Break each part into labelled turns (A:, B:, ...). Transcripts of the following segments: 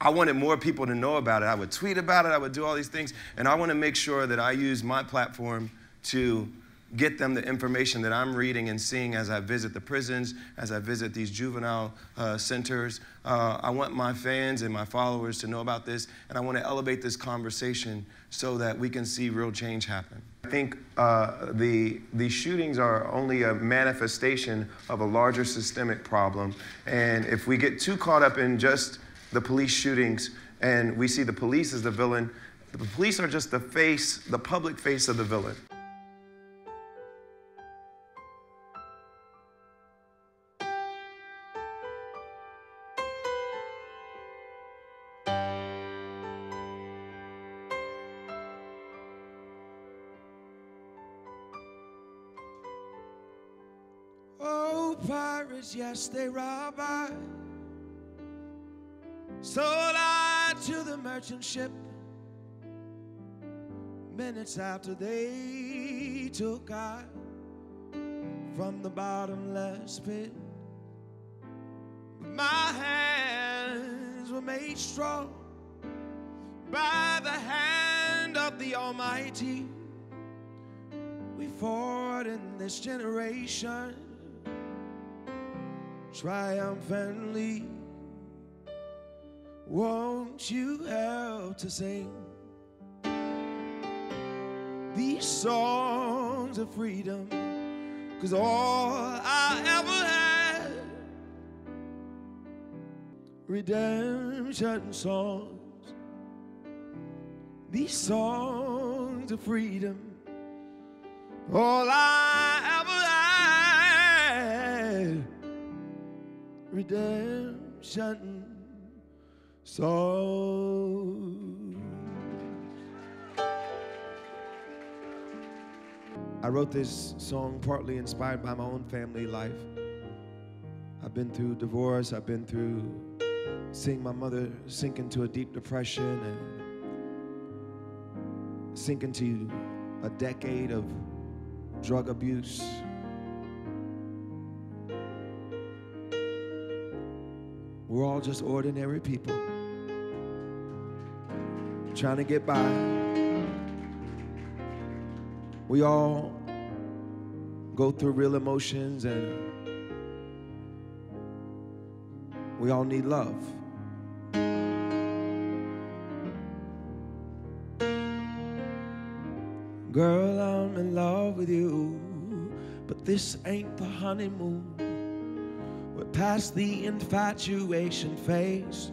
A: I wanted more people to know about it. I would tweet about it, I would do all these things. And I want to make sure that I use my platform to get them the information that I'm reading and seeing as I visit the prisons, as I visit these juvenile uh, centers. Uh, I want my fans and my followers to know about this, and I want to elevate this conversation so that we can see real change happen. I think uh, the, the shootings are only a manifestation of a larger systemic problem, and if we get too caught up in just the police shootings and we see the police as the villain, the police are just the face, the public face of the villain.
B: Oh, pirates, yes, they robbed I. Sold I to the merchant ship. Minutes after they took I from the bottomless pit. My hands were made strong by the hand of the Almighty. We fought in this generation triumphantly. Won't you help to sing these songs of freedom? Cause all I ever had, redemption songs, these songs of freedom, all I ever had redemption song. I wrote this song partly inspired by my own family life. I've been through divorce, I've been through seeing my mother sink into a deep depression and sink into a decade of drug abuse. We're all just ordinary people trying to get by. We all go through real emotions and we all need love. Girl, I'm in love with you, but this ain't the honeymoon. We're past the infatuation phase.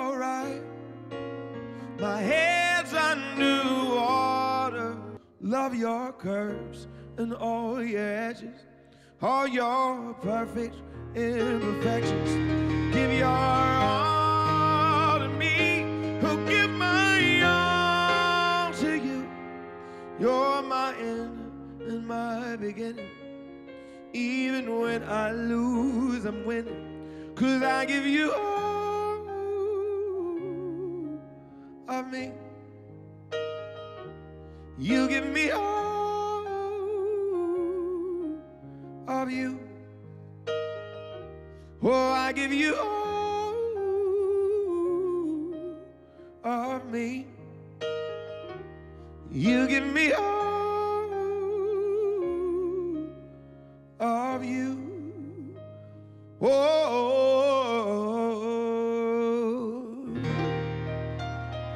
B: My head's under water. Love your curves and all your edges, all your perfect imperfections. Give your all to me, who'll give my all to you. You're my end and my beginning. Even when I lose, I'm winning. Cause I give you all of me. You give me all of you. Oh, I give you all of me. You give me all of you. Oh,